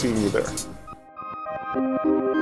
seeing you there.